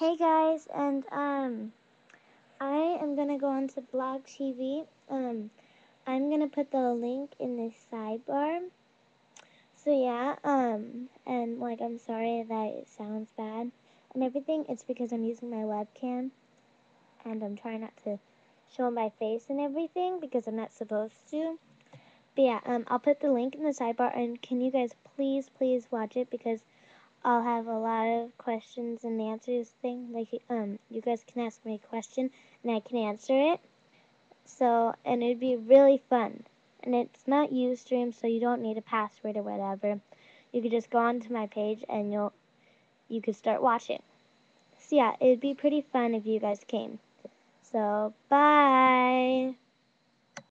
Hey guys, and um, I am gonna go on to Blog TV. Um, I'm gonna put the link in the sidebar. So yeah, um, and like I'm sorry that it sounds bad and everything. It's because I'm using my webcam, and I'm trying not to show my face and everything because I'm not supposed to. But yeah, um, I'll put the link in the sidebar, and can you guys please, please watch it because I'll have a lot of questions and answers thing. Like um, you guys can ask me a question and I can answer it. So and it'd be really fun. And it's not Ustream, so you don't need a password or whatever. You could just go onto my page and you'll you could start watching. So yeah, it'd be pretty fun if you guys came. So bye.